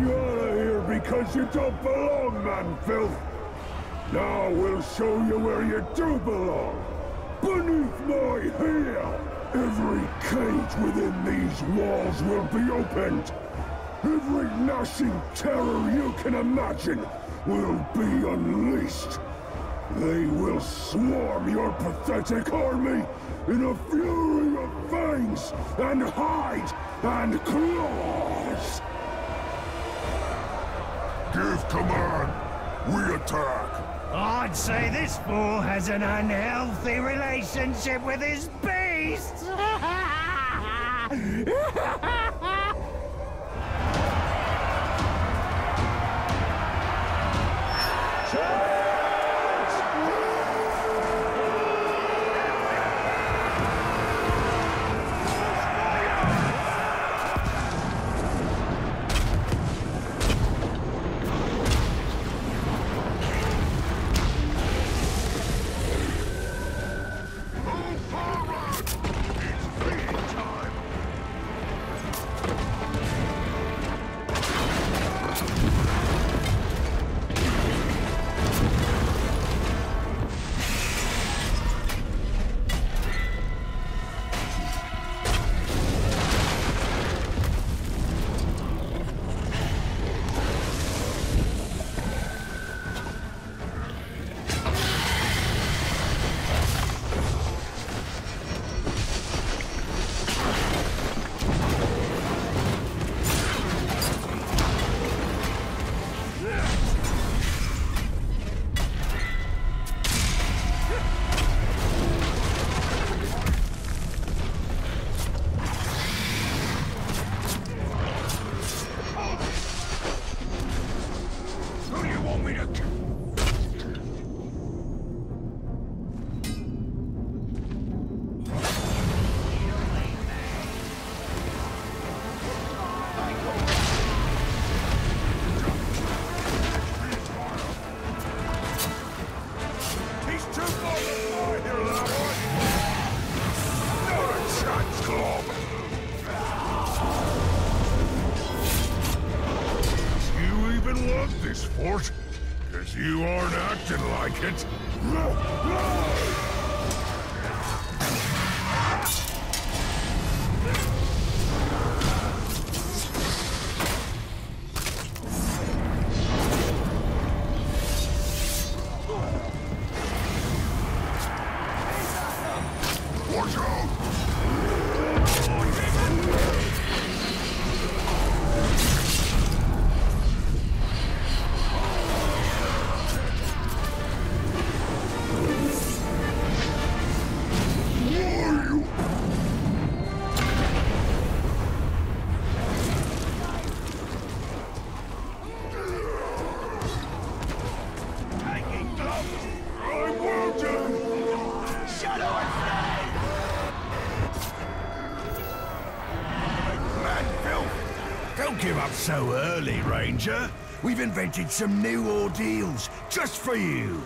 You out of here because you don't belong, man filth. Now we'll show you where you do belong. Beneath my heel. Every cage within these walls will be opened. Every gnashing terror you can imagine will be unleashed. They will swarm your pathetic army in a fury of fangs and hide and claws! Give command! We attack! I'd say this fool has an unhealthy relationship with his beasts! so early, Ranger. We've invented some new ordeals just for you.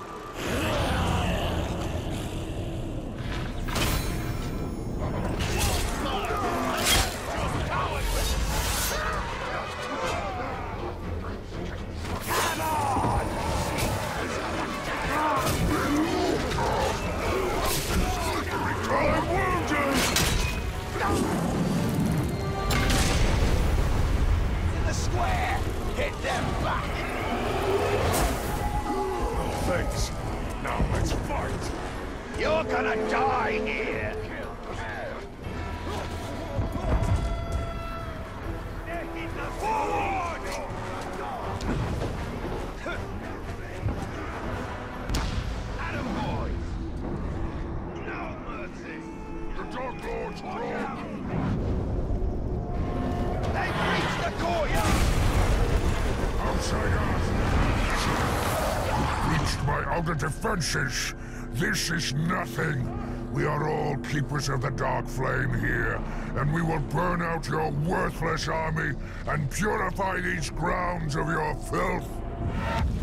Outer defenses! This is nothing! We are all keepers of the Dark Flame here, and we will burn out your worthless army and purify these grounds of your filth!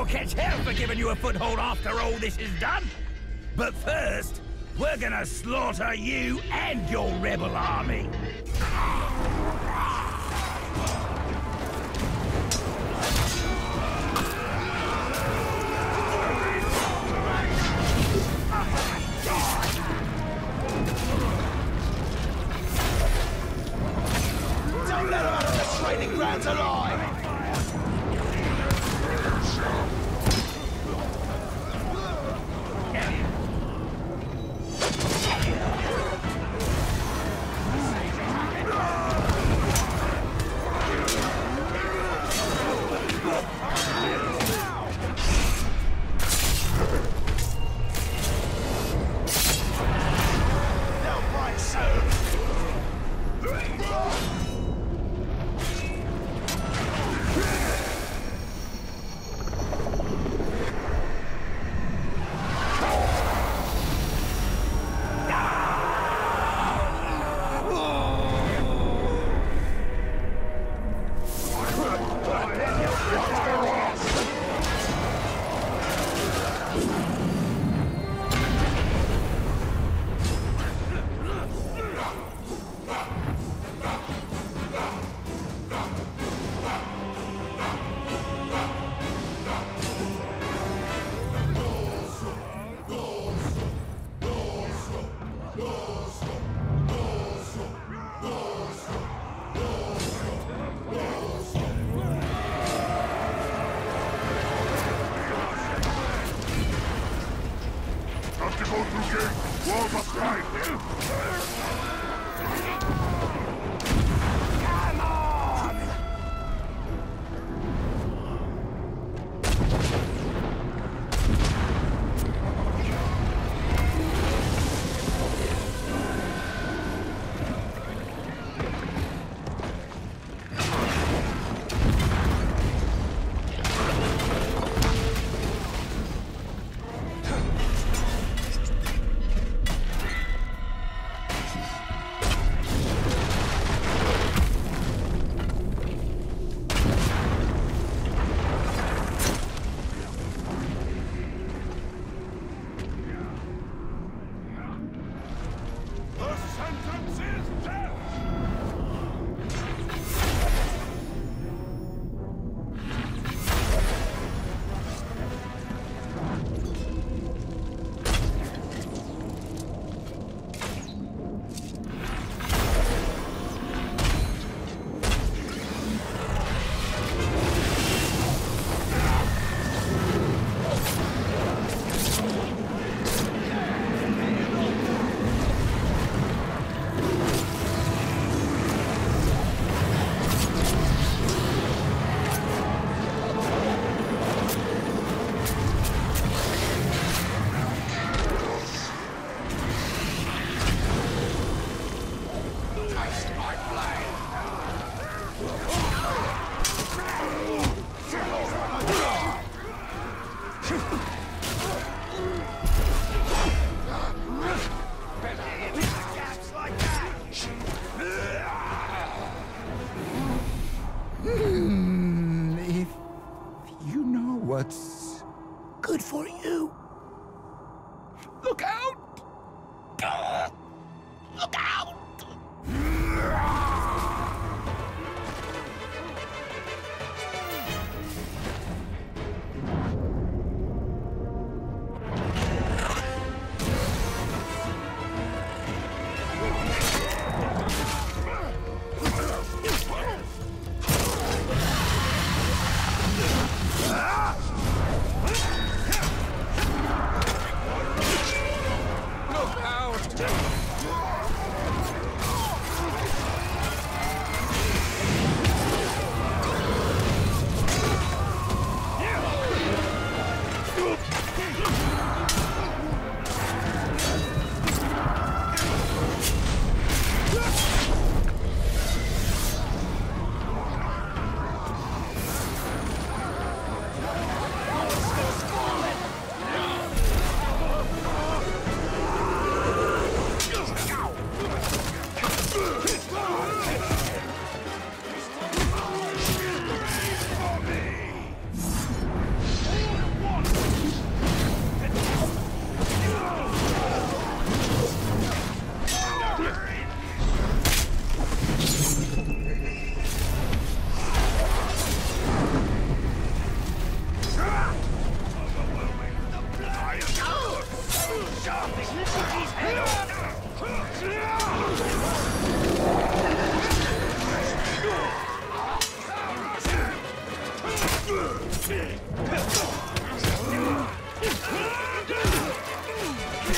Will catch hell for giving you a foothold after all this is done. But first, we're gonna slaughter you and your rebel army. Don't let them out of the training grounds alive!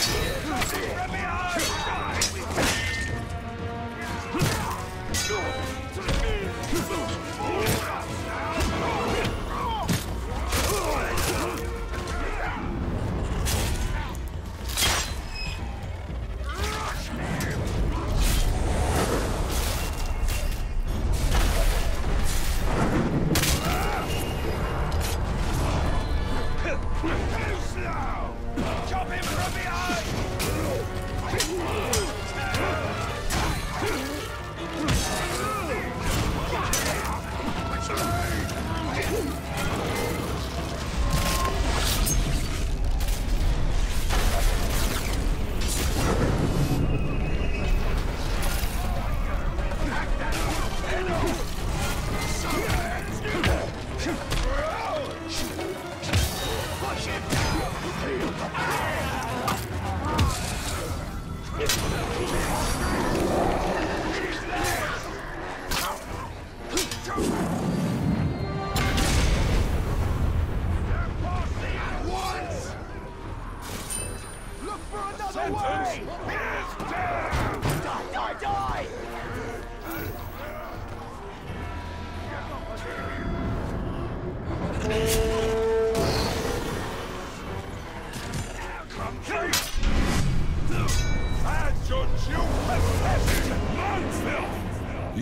Let me out!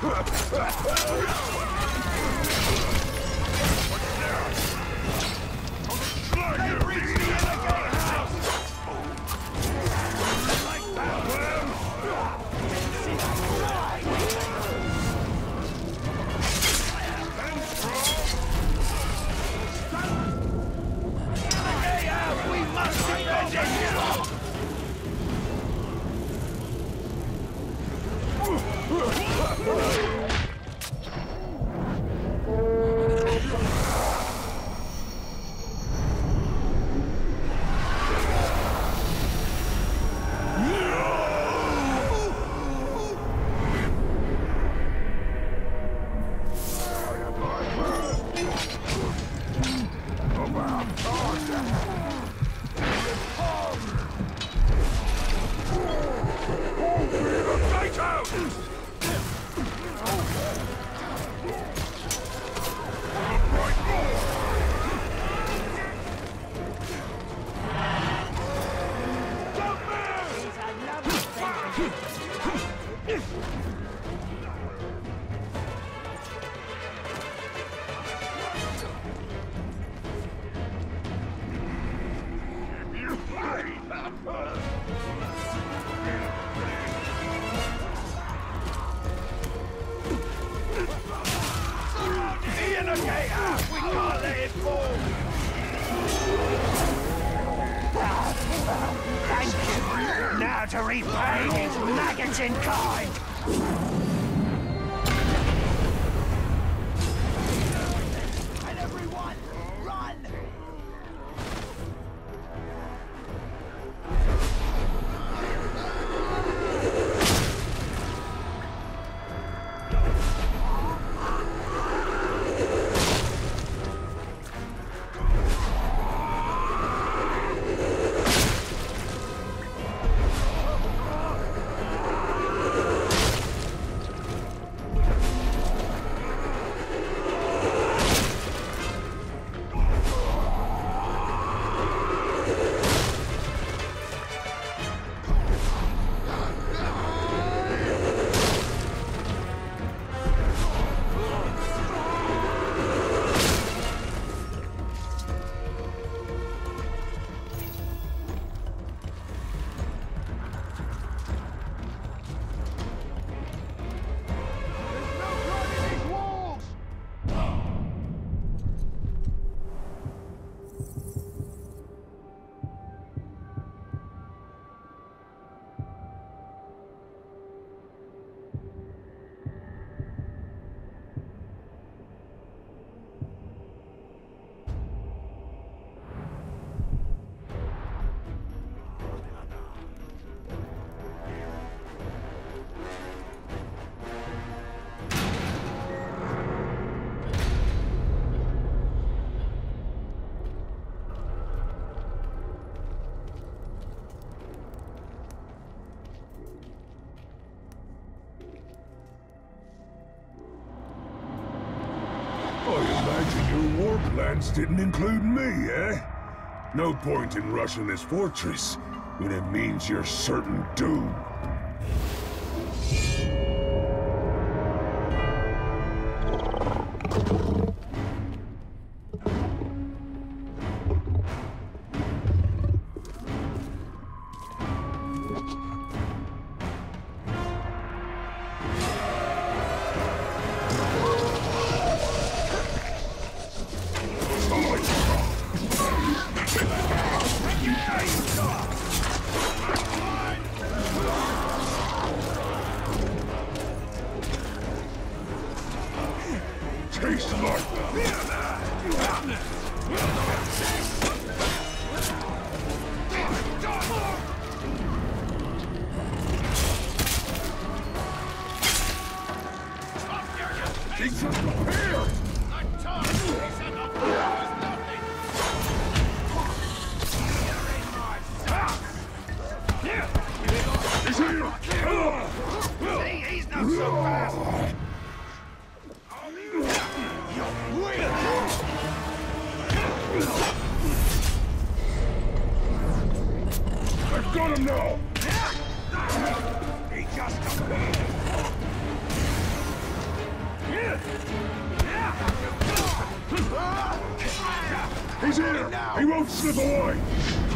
Keep fighting! Plans didn't include me, eh? No point in rushing this fortress when it means your certain doom. Taste just! He's not so fast! Got him now! He just! He's here! He won't slip away!